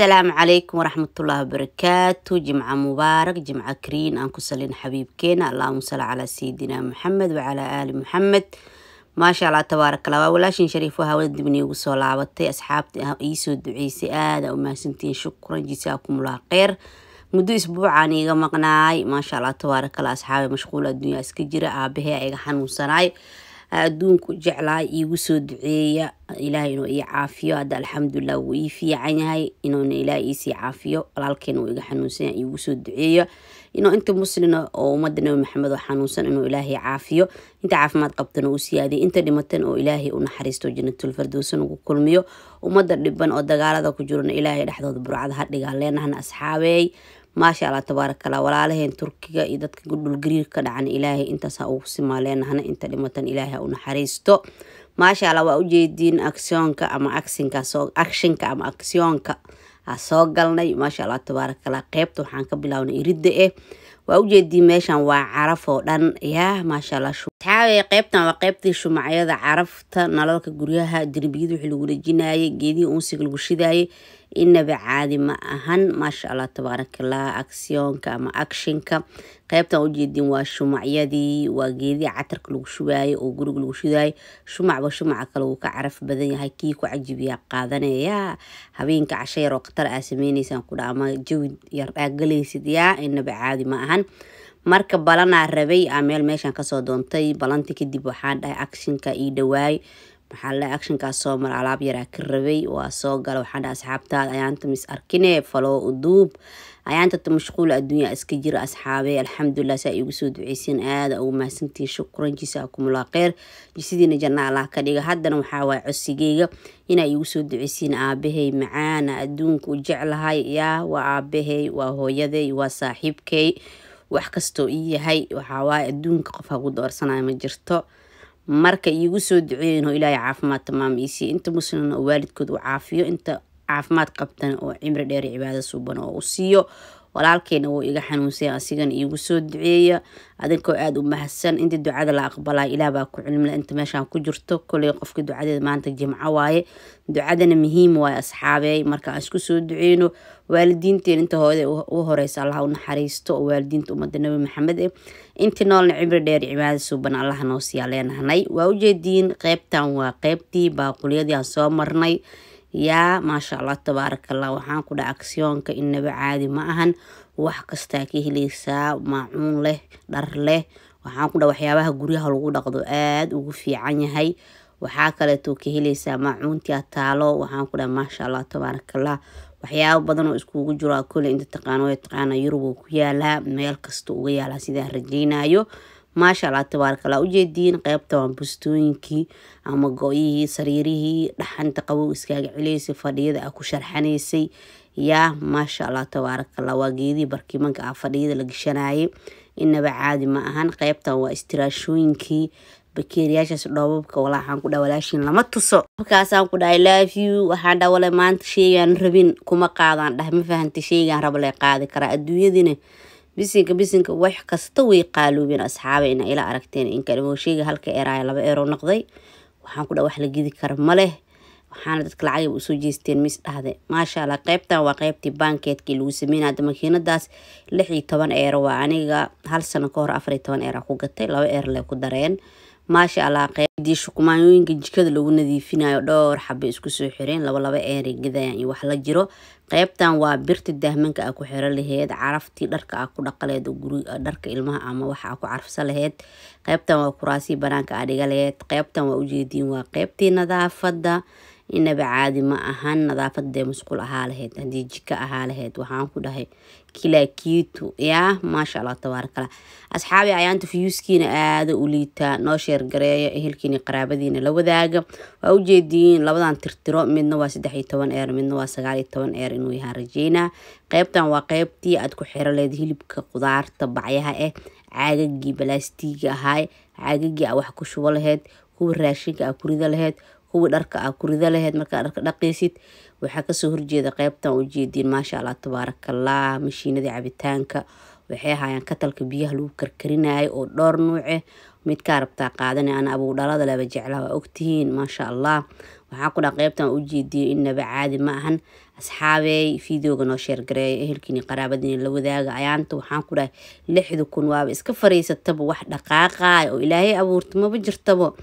asalaamu calaykum waraxmatullaahi wabarakaatu jimca mubaarak jimca kariin. Aan ku salin xabiibkeena. Allahuma sali calaa sayidina maxamed wacalaa aali maxamed maasha allah tabaarakallah waa walaashin shariifo hawada dibni ugu soo laabatay. Asxaabta iisoo duceysay. Aada u mahadsantihiin. Shukran. Jisaakumullah kheyr muddo isbuucaan iiga maqnaay. Maasha allah tabaarakallah asxaabe mashquul adduunya iska jira. Aabahee iga xanuunsanaay adduunku jeclaay iigu soo duceeya. Ilaahay inuu ii caafiyo. Hadda alxamdulilah wuu ii fiican yahay inuuna ilaahay iisii caafiyo. Walaalkeena uu iga xanuunsanya iigu soo duceeya inuu inta muslina oo ummadda nabi maxamed oo xanuunsan inuu ilaahay caafiyo. Inta caafimaad qabtana uu siyaadiyo inta dhimatan oo ilaahay u naxariisto janatulfardowsan ugu kulmiyo. Ummadda dhiban oo dagaalada ku jirana ilaahay dhexdooda burcada ha dhigaa leenahana asxaabeey maasha allah tabaarakallah walaalaheen turkiga iyo dadka dhulgariir ka dhacan ilaahay intaas ha ugu simaaleenahana inta dhimatan ilaahay ha u naxariisto. Maasha allah waa ujeediin actionka ama actionka ama actionka ha soo galnay. Maasha allah tabaarakallah qeybta waxaan ka bilaabnay iridda eh waa ujeediin meeshan waa caraf oo dhan. Yaa maasha allah taawey qeybtan waa qeybtii shumacyada carafta nalalka guryaha derbiyada wixii lagu dhejinayay geedihii unsiga lagu shidaayay inaba caadi ma ahan maasha allah tabaarakallah actionka ama actionka qeybtan ujeedin waa shumacyadii waa geedihii catarka lagu shubaayay oo guriga lagu shidaayay shumacba shumaca kale wuu ka caraf badan yahay kii ku cajibiyaa qaadanaya habeenka casho yar oo khatar aa sameyneysaan kudha ama jawi yar aa galaysid yaa inaba caadi ma ahan marka balanaa rabay aa meel meeshan ka soo doontay balanti kadib waxaan dhahay actionka ii dhawaay. Maxaa la actionkaas soo mar alaab yaraa ka rabay? Waa soo gala. Waxaan dhaha asxaabtaada ayaanta mis arkine faloo uduub. Ayaantata mashquul adduunya iska jira asxaabe. Alxamdulilah saa iigu soo duceysiin aada ugu mahadsantihiin shukran jisaakumullah kheyr jisidiina janna allah ka dhiga. Haddana waxaa waaya cosigeyga inaa iigu soo duceysiin aabahey macaana adduunka u jeclahay. Yaa waa aabahey waa hooyaday waa saaxiibkey wax kastoo ii yahay. Waxawaaye adduunka qof hagu doorsanayo ma jirto. Marka iigu soo duceeyin ilaahay caafimaad tamaam iisiiyo inta muslimna oo waalidkood u caafiyo inta caafimaad qabtana oo cimri dheer cibaado suuban oo u siiyo walaalkeena wuu iga xanuunsaya asigana iigu soo duceeya. Adinkoo aada u mahadsan inta ducada la aqbalay ilaah baa ku cilmila inta meeshaan ku jirto. Koley qofka ducadeeda maanta jimco waaye. Ducadana muhiim waaye asxaabeey marka aan isku soo duceyno waalidiinteen inta hooda u horeysa allah u naxariisto oo waalidiinta ummadda nabi maxamed eh intii noolna cimri dheer cibaada suuban allah noo siiyaa leenahnay waa ujeediin qeybtan waa qeybtii baaqulyadii aan soo marnay yaa maasha allah tabaarakallah waxaan ku dhaha aksyoonka inaba caadi ma ahan. Wax kastaa ka heleysaa maacuun leh dhar leh. Waxaan ku dhaha waxyaabaha guryaha lagu dhaqdo aada ugu fiican yahay. Waxaa kaleeto ka heleysaa maacuuntia taalo. Waxaan ku dhaha maasha allah tabaarakallah waxyaabo badan oo iskugu jiro kole inta taqaano taqaana yurub oo ku yaalaa meel kasta uga yaalaa sidaan rajeynayo maasha allah tabaarakallah ujeediin qeybta waa bustooyinkii ama go-yihii sariirihii dhaxanta qabow iskaaga celeysay fadhiyada aa ku sharxanaysay yaa maasha allah tabaarakallah waa geedihii barkimanka ah fadhiyada la gashanayay inaba caadi ma ahan qeybtan waa istiraashooyinkii bakeeriyaashaas dhoobabka walaaxaan ku dhaha walaashiin lama tuso. Markaasaan ku dhahay love waxaan dhaha wale maanta sheygaan rabin kuma qaadaan. Dhah ma fahantay sheygaan raba lee qaadi karaa adduunyadina bisinka bisinka wax kasta way qaaluubeen asxaabe ina ila aragteen. Inkadhimo sheyga halka eraaya laba eero noqday. Waxaan ku dhaha wax la gidi kara ma leh. Waxaana dadka lacagaba u soo jeesteen mis dhahde. Maasha allah qeybtan waa qeybtii bankeedkii lagu sameynay. Hadda makiinadaas lix iyo toban eero waa aniga hal sano ka hor afar iyo toban eera ku gatay laba eer le ku dareen. Maasha allah qeybdii shukumaayooyinka jikada lagu nadiifinayo dhowr xaba isku soo xireen. Laba laba eeray iyo wax la jiro qeybtan waa birta daahmanka aa ku xiro laheyd caraftii dharka aa ku dhaqaleed dharka ilmaha ama waxa aa ku carfsa laheyd qeybtan waa kuraasii banaanka aa dhiga laheyd qeybtan waa ujeediin waa qeybtii nadaafada inaba caadi ma ahan nadaafadee masquul ahaa laheyd haddii jika ahaa laheyd waxaan ku dhahay kilaakiitu yaa maasha allah tabaarakallah asxaabi ayaanta fiyuuskiina aada u liitaa noo sheergareeya ehelkiina qaraabadiina la wadaaga. Waa ujeediin labadan tirtiro midna waa saddex iyo toban eer midna waa sagaal iyo toban eer inuu yahaa rajeynaa. Qeybtan waa qeybtii aad ku xiro leed hilibka qudaarta bacyaha ah caagagii balaastiiga ahaay caagagii aa wax ku shubo laheyd kuwa raashinka aa ku rida laheyd kuwii dharka aa ku rida laheyd markaa dharka dhaqaysid. Waxaa ka soo horjeeda qeybtan ujeediin maasha allah tabaarakallah mashiinadii cabitaanka. Waxay ahaayeen katalka biyaha lagu karkarinayo oo dhowr nuuce midkaa rabtaa qaadana ana abuu dhalada laba jeclaa waa ogtihiin maasha allah waxaa ku dhaa qeybtan ujeediyo inaba caadi ma ahan. Asxaabey videoga noo sheergareeya ehelkiini qaraabadiina la wadaaga. Ayaanta waxaan ku dhahay lixda kun waaba iska fariisataba wax dhaqaaqaay oo ilaahay abuurta maba jirtabo.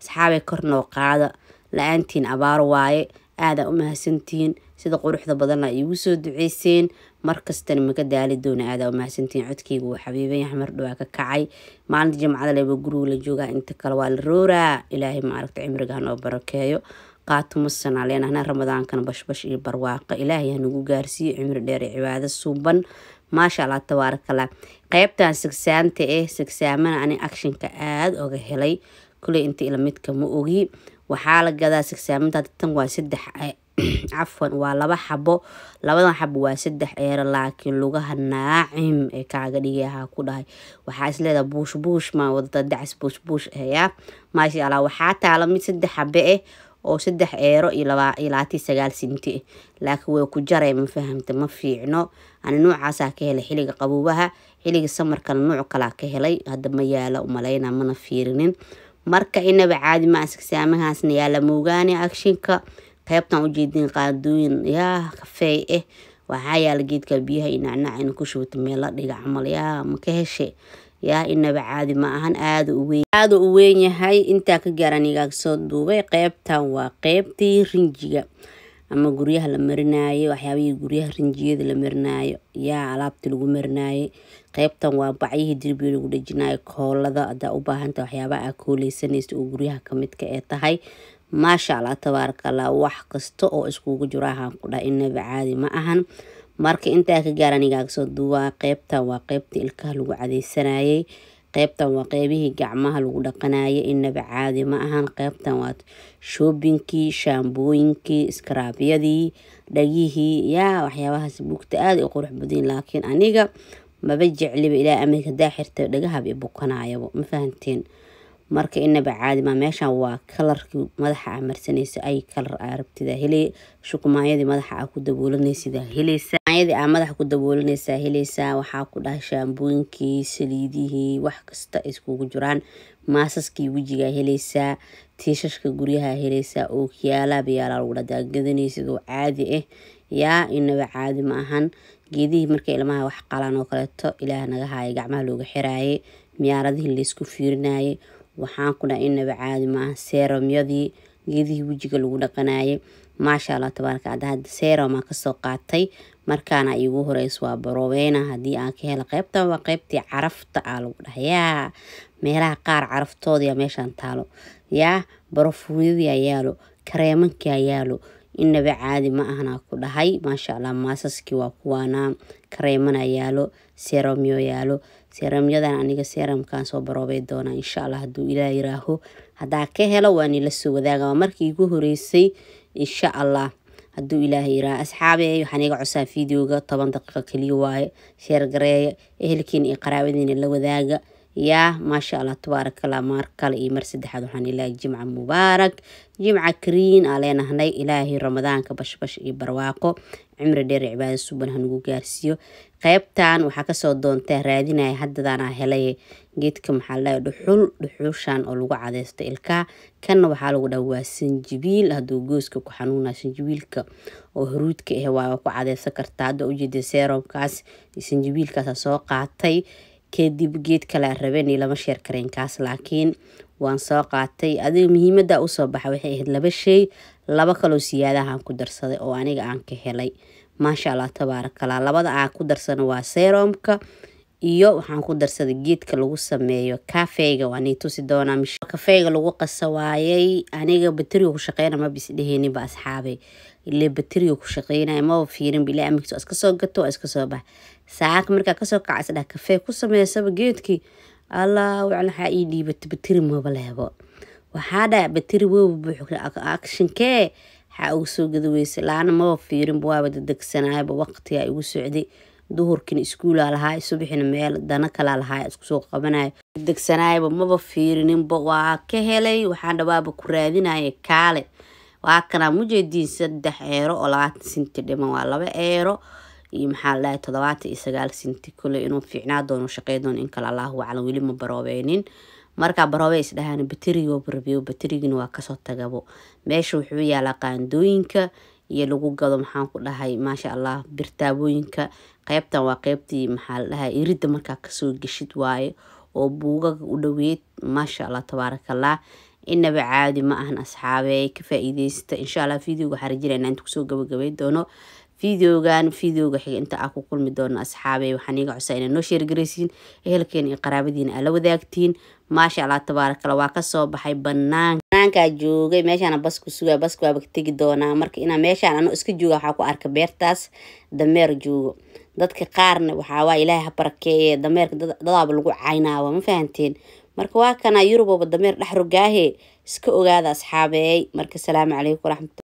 Asxaabey kor noo qaada la'aantiin abaaro waaye aadaa u mahadsantihiin sida quruxda badanla iigu soo duceyseen markastana maka daali doona aadaa u mahadsantihiin codkeyga wuu xabiiban yahay mar dhawaa ka kacay. Maalinta jimcada leba guriga la joogaa inta kale waa la rooraa. Ilaahay maaragta cimriga hanoo barakeeyo. Qaatuma sanaaleen hana ramadaankana bashbash iyo barwaaqo ilaahay hanagu gaarsiiyo cimri dheer iyo cibaado suuban. Maasha allah tabaarakallah qeybtan sigsaanta eh sigsaamana ani actionka aada oga helay. Kuley inta ila midka ma ogi waxaa la gadaa sigsaaminta tan waa saddex cafwan waa laba xabo. Labadan xabo waa saddex eero laakiin lugaha naacim ee kaaga dhigayahaa ku dhahay. Waxaa isleedaha buush buush ma waddada dacs buush buush ayaa maasha allah waxaa taala mid saddex xabe ah oo saddex eero iyo labaatan sagaal sinti ah laakiin way ku jaray ma fahamta ma fiicno. Ani nuucaasaa ka helay xilliga qabuubaha xilliga samarkana nuuc kalaa ka helay. Hadda ma yaalla umaleyna mana fiirinin marka inaba caadi ma sigsaamahaasna yaalla moogaane agshinka qeybtan ujeedin qaadooyin yaa kafeey ah waxaa yaalla geedka biyaha iyo nacnac ina ku shubata meella dhiga camal yaa ma ka heshe yaa inaba caadi ma ahan aada u weyn yahay intaa ka gaaran igaaga soo duubay qeybtan waa qeybtii rinjiga ama guryaha la marinaayo waxyaabihii guryaha rinjiyada la marinaayo yaa alaabtii lagu marinaayay qeybtan waa bacyihii dirbiga lagu dhejinayo koolada hadaa u baahanta waxyaabaha aa kooleysanaysa oo guryaha kamidka ee tahay. Maasha allah tabaaraka allah wax kasta oo iskugu jiro ahaan ku dhaha inaba caadi ma ahan. Marka intaa ka gaaran igaaga soo duubaa qeybtan waa qeybtii ilkaha lagu cadeysanayay qeybtan waa qeybihii gacmaha lagu dhaqanayay inaba caadi ma ahan qeybtan waa shoobinkii shaambooyinkii iskaraabyadii dhagihii yaa waxyaabahaas buugta aada u qurux badan. Laakiin aniga maba jecliba ilaa amirka hadaa xirta dhagahaba i bukanayaba ma fahanteen marka inaba caadi ma meeshan waa kalarkii madaxa aa marsanaysa ay kalar aa rabtida hele shukumaayadii madaxa aa ku daboolanaysid heleysa. Maayadii aa madaxa ku daboolanaysaa heleysaa waxaa ku dhahay shaambooyinkii saliidihii wax kasta iskugu jiraan. Maasaskii wejigaa heleysaa tiishashka guryaha heleysaa ookiyaalaaba yaalaa lagu dhadaa gadanaysid oo caadi ah yaa inaba caadi ma ahan. Geedihii markay ilmaha wax qalaan oo kaleeto ilaah naga haaya gacmaha looga xiraaye. Miyaaradihii laysku fiirinaaye waxaan ku dhaha inaba caadi maaha seeromyadii geedihii wejiga lagu dhaqanayay maasha allah tabaaraka ada hadda seeromaa ka soo qaatay markaana iigu horeysa waa baroweyna. Haddii aan ka helo qeybtan waa qeybtii carafta aa lagu dhaha yaa meelaha qaar caraftoodia meeshaan taalo. Yaa barofuunyadii ayaalo kareemankii ayaalo inaba caadi ma ahanaa ku dhahay. Maasha allah maasaskii waa kuwaanaa kareemana yaalo seromyo yaalo. Seramyadan aniga seramkan soo baroobay doonaa insha allah haduu ilaa yiraaho. Hadaa ka helo waa nila soo wadaaga markii igu horeysay insha allah haduu ilaah yiraaho. Asxaabe waxaan iga cosaa videoga toban daqiiqo kaliya waaye sheergareeya ehelkiina iyo qaraabadiina la wadaaga yaa maasha allah tabaarakallah maar kale iyo mar saddexaad waxaan ilaahay jimca mubaarak jimca kariin aa leenahnay ilaahay ramadaanka bashbash iyo barwaaqo cimri dheer cibaada suban hanugu gaarsiiyo qeybtan waxaa ka soo doontaa raadinaya hadadaanaa helay geedka maxaa ladhaha dhuxul dhuxushan oo lagu cadeysto ilkaha kanna waxaa lagu dhaha waa sanjibiil haduu gooska ku xanuuna sanjibiilka oo huruudka ah waa ku cadeysan kartaa hadda ujeeda seromkaas sanjibiilkaasa soo qaatay kadib geed kalea rabeni lama sheer kareenkaas laakiin waan soo qaatay. Adiga muhiimada u soo baxa waxay ahayd laba shay laba kaloo siyaadahaan ku darsaday oo aniga aan ka helay. Maasha allah tabaarakallah labada aan ku darsana waa seromka iyo waxaan ku darsaday geedka lagu sameeyo kafeyga waa nii tusi doonaa kafeyga lagu qasa waayay. Aniga bateriga ku shaqeyna ma bis dheheeninba asxaabay. Ile bateriga ku shaqeynaya maba fiirinba ilaa amikis iska soo gato iska soo bax saacaka markaa ka soo kaca isdhaha kafee ku sameysaba geedkii allah waxaa ii dhiibata bateri maba lehbo waxaa dhaha bateri woba buuxo akshinkee waxaa uga soo gada weysa laana maba fiirinba waaba dadegsanayaba waqtigaa igu socday. Duhurkina iskuulaa lahaa subaxina meel dana kalaa lahaa isku soo qabanayo degsanayaba maba fiirininba waa ka helay waxaan dhawaaba ku raadinaya kaale. Waa kanaa mujeediin saddex eero oo labaatan sinti dhiman waa laba eero iyo maxaa ladhahay todobaatan iyo sagaal sinti kule inuu fiicnaa doono shaqey doono in kale aclam. Weli ma baroobeynin markaa baroobe isdhahaan baterigo rabiyo baterigina waa ka soo tagabo. Meesha wuxuu yaalaa qaandooyinka iyo lagu gado maxaan ku dhahay maasha allah birtaabooyinka. Qeybtan waa qeybtii maxaa la dhahay iridda markaa ka soo geshid waaye oo buugaga u dhaweyd maasha allah tabaarakallah inaba caadi ma ahan asxaabe ka faa-iideysta allah videoga waxaa inta ku soo gabagabay doono videogan videoga xiga inta aa ku kulmi doono asxaabe waxaan iiga codsaa inaa noo sheergaraysiin ehelkeena iyo qaraabadiina aa la wadaagtiin. Maasha allah tabaarakalla waa ka soo baxay banaan banaankaa joogay meeshaana basku sugaa baska waaba tegi doonaa. Marka inaa meeshaan ano iska jooga waxaa ku arka beertaas dameer joogo. Dadka qaarna waxaawaa ilaahay ha barakeeye dameerka dadaaba lagu caynaawa ma fahanteen? Marka waa kana yurubooba dameer dhex rogaahe iska ogaada asxaabeey marka salaamu calaykum waraxmatu